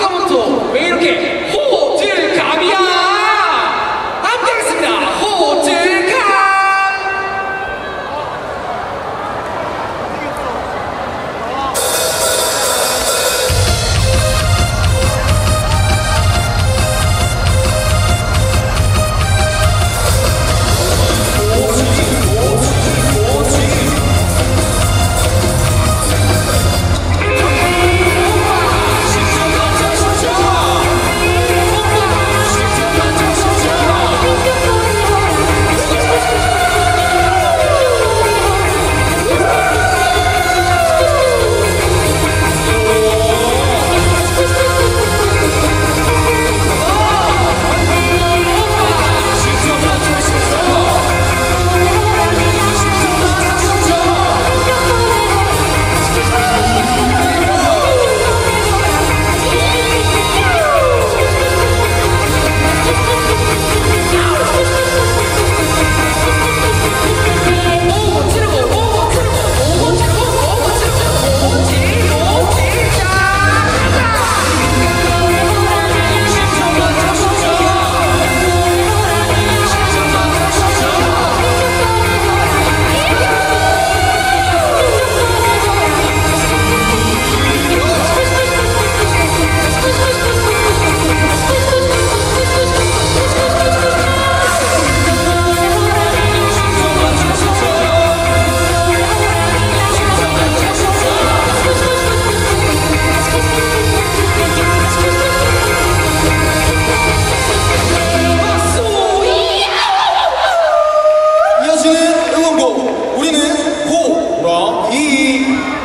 아까부터 왜 이렇게 주시는 응원곡. 우리는 고, 라, 이,